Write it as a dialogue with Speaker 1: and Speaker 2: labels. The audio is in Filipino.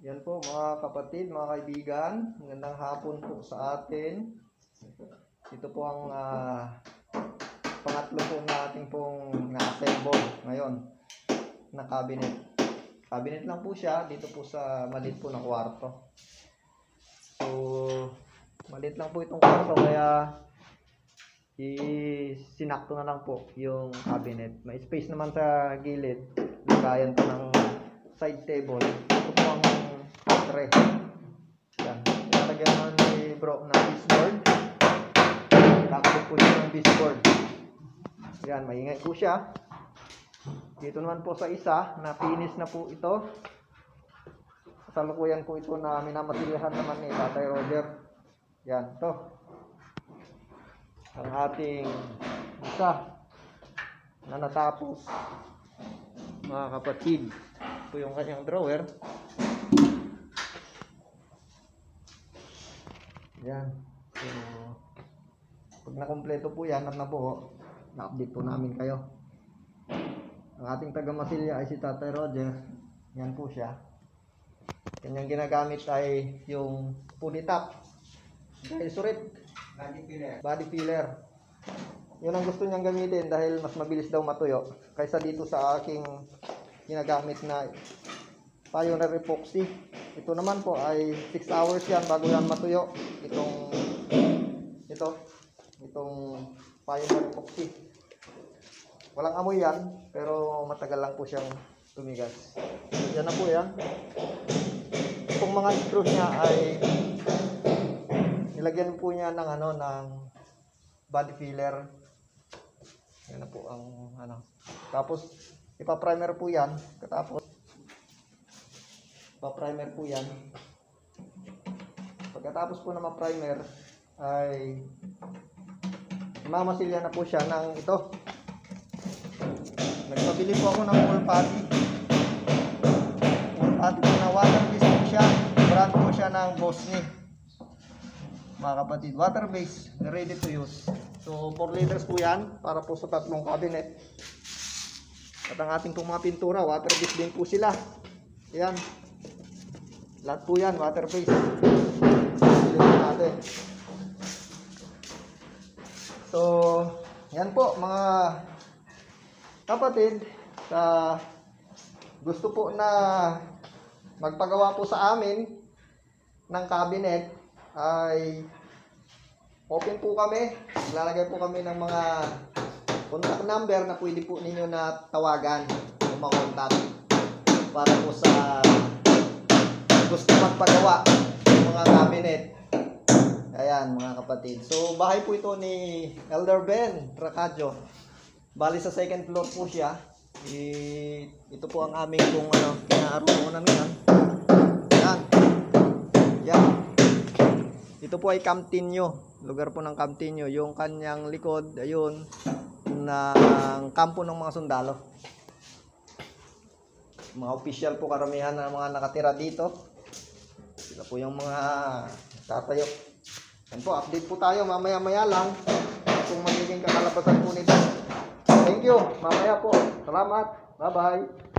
Speaker 1: Yan po mga kapatid, mga kaibigan. Magandang hapon po sa atin. Ito po ang ah, pangatlo po natin pong na-assemble ngayon na cabinet. Cabinet lang po siya dito po sa maliit po na kwarto. So, maliit lang po itong kwarto kaya isinakto na lang po yung cabinet. May space naman sa gilid. Lagayan po ng side table. Ito po ang tray. Yan. Lalagyan naman ni bro ng baseboard. Kakabit po siya ng baseboard. Yan, maingay po siya. Dito naman po sa isa, na finish na po ito. Kasalukuyan po ito na minamasilyahan naman ni Tatay Roger. Yan, to. Ang ating isa na natapos. Mga kapatid, ito yung kanyang drawer. Yan. So, pag nakompleto po yan at na po, na-update po namin kayo. Ang ating taga-masilya ay si Tatay Roger. Yan po siya. Kanyang ginagamit ay yung top. Dahil surit.
Speaker 2: Body filler.
Speaker 1: Body filler. Yun ang gusto niyang gamitin dahil mas mabilis daw matuyo. Kaysa dito sa aking ginagamit na Pioneer Epoxy. Ito naman po ay 6 hours yan bago yan matuyo. Itong ito. Itong Pioneer Epoxy. Walang amoy yan, pero matagal lang po siyang tumigas. Yan na po yan. Itong mga screws niya ay nilagyan po niya ng ano ng body filler. Yan na po ang ano. Tapos ipa-primer po 'yan. Katapos ipa-primer po 'yan. Pagkatapos po na ma-primer ay mamasilya na po siya ng ito. Nagpabili po ako ng full body. Full body po na water based po siya. Brand po siya ng Bosni mga kapatid, water base, ready to use. So, 4 liters po yan, para po sa tatlong cabinet. At ang ating mga pintura, water base din po sila. Yan. Lahat po yan, water po natin. So, yan po, mga kapatid, sa gusto po na magpagawa po sa amin ng cabinet, ay open po kami. Lalagay po kami ng mga contact number na pwede po ninyo na tawagan o makontak para po sa gusto magpagawa ng mga cabinet. Ayan mga kapatid. So bahay po ito ni Elder Ben Racadjo. Bali sa second floor po siya. I, ito po ang aming kung ano, kinaaroon namin. Yan. Yan. Yan. Ito po ay Camtinyo. Lugar po ng Camtinyo. Yung kanyang likod, ayun, ng kampo ng mga sundalo. Mga official po karamihan ng mga nakatira dito. Sila po yung mga tatayo. Yan po, update po tayo mamaya-maya lang kung magiging kakalabasan po nito. Thank you. Mamaya po. Salamat. Bye-bye.